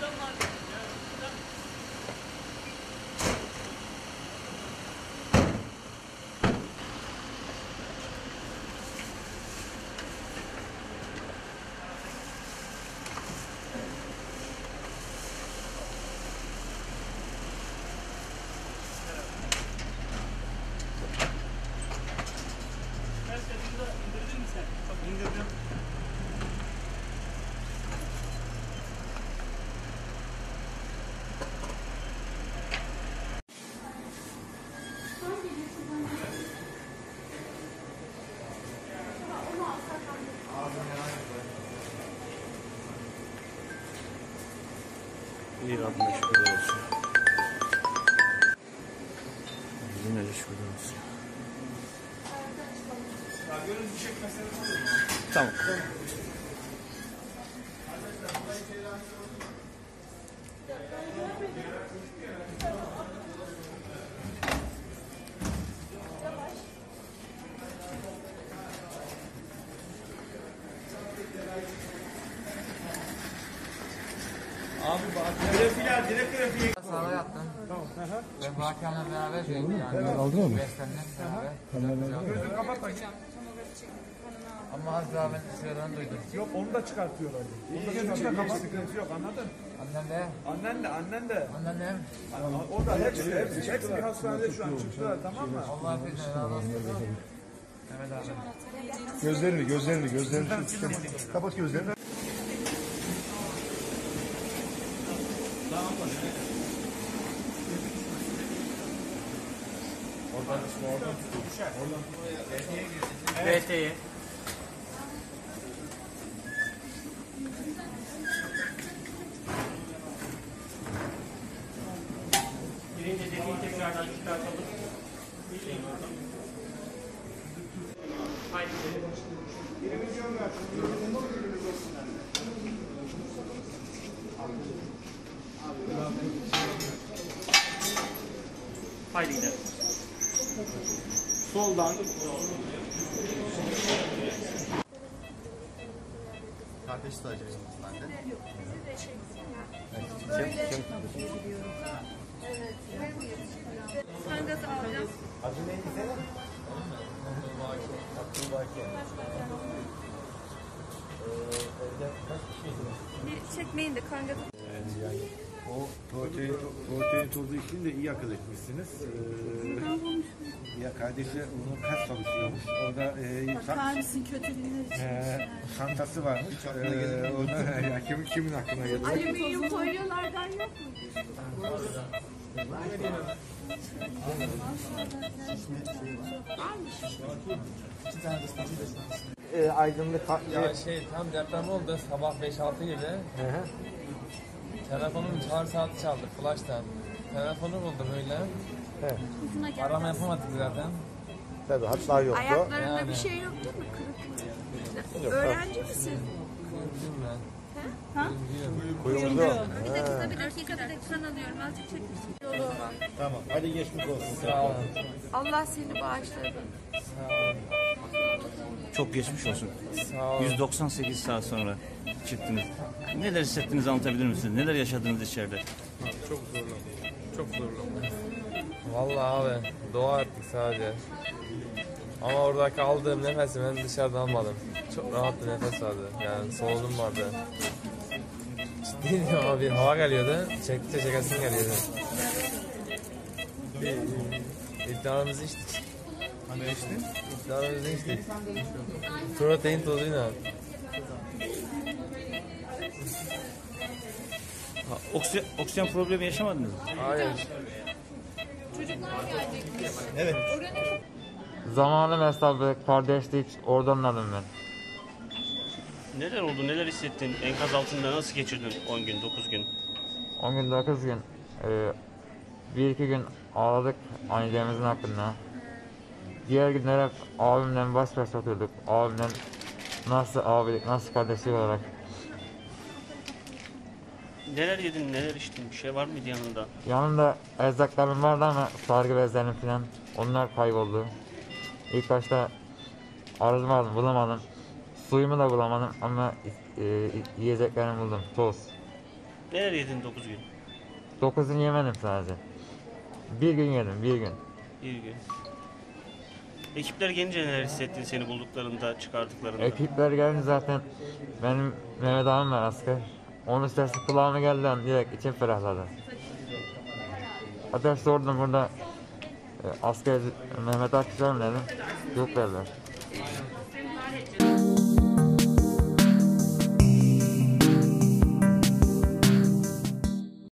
Good luck. İyi Rabbime şükürler olsun. Yine de şükürler olsun. Tamam. Grafiler, direkt grafiği. Sağda yattım. Tamam. Bu akşamla beraber yani. Aldın mı? Beslendim beraber. Gözünü. Ama az daha ben sıradan duydum. Yok onu da çıkartıyorlar. Onu da kapat. Sıkıntı yok anladın? Annem de, Annen de annen de. annem de. O da hepsi, hepsi, bir hastanede şu an çıktılar tamam mı? Allah olsun. Mehmet abi. Gözlerini, gözlerini, gözlerini. Kapat gözlerini. BT'ye. Birinci dediği tekrardan çıkartalım. Haydi gidelim. Haydi gidelim. Soldan. Kardeş sadece bende. Kankası alacağım. Adı neydi senin? Abdülbaki. Ee, evde kaç kişiydiniz? Bir çekmeyin de kankası. O protein, protein tozu için de iyi akıl etmişsiniz. Ee, ya kardeşi onun kas çalışıyormuş. Orada e, Bakar mısın kötü günler için? e, çantası varmış. Ee, ona, ya kimin, kimin aklına geldi? Alüminyum folyolardan yok mu? E, aydınlık Ya şey tam deprem oldu sabah 5-6 gibi. Telefonum çağrı saati çaldı flash'tan. Telefonu buldum öyle. Uzuna gel. Arama yapamadık zaten. Tabii hatta yoktu. Ayaklarında Yani. bir şey yok değil mi? Kırık mı? Öğrenci misin? Kırdım ben. Ha? Kuyumcu. Bir dakika bir dakika bir dakika alıyorum. Azıcık çekmişsin. Tamam. Hadi geçmiş olsun. Sağ olun. Allah seni bağışladı. Sağ olun. Çok geçmiş olsun. Sağ olun. 198 saat sonra çıktınız. Neler hissettiniz anlatabilir misiniz? Neler yaşadınız içeride? Çok zorlandım. Çok zorlandım. Vallahi abi dua ettik sadece. Ama oradaki aldığım nefesi ben dışarıda almadım. Çok rahat bir nefes vardı. Yani solunum vardı. Ciddi diyorum abi hava geliyordu. Çektikçe çekesim geliyordu. İddialarımızı içtik. Hani içtin? İddialarımızı içtik. Protein tozuyla. Ha, oksijen, oksijen problemi yaşamadınız mı? Hayır. Çocuklar gelecekmiş. Evet. Zamanı mesafe, kardeşlik oradan anladım ben. Neler oldu? Neler hissettin? Enkaz altında nasıl geçirdin 10 gün, 9 gün? 10 gün 9 gün e, bir iki gün ağladık annelerimizin hakkında. Diğer günler hep abimle baş başa oturduk. Abimle nasıl abilik, nasıl kardeşlik olarak. Neler yedin, neler içtin? Bir şey var mıydı yanında? Yanımda erzaklarım vardı ama sargı bezlerim falan onlar kayboldu. İlk başta aradım bulamadım. Suyumu da bulamadım ama e, yiyeceklerimi buldum. Toz. Neler yedin 9 gün? Dokuzunu yemedim sadece. Bir gün yedim, bir gün. Bir gün. Ekipler gelince neler hissettin seni bulduklarında, çıkardıklarında? Ekipler gelince zaten benim Mehmet abim var asker. Onun sesi kulağıma geldi an direkt içim ferahladı. Hatta sordum burada e, asker Mehmet Akçılar mı dedim. Yok dediler.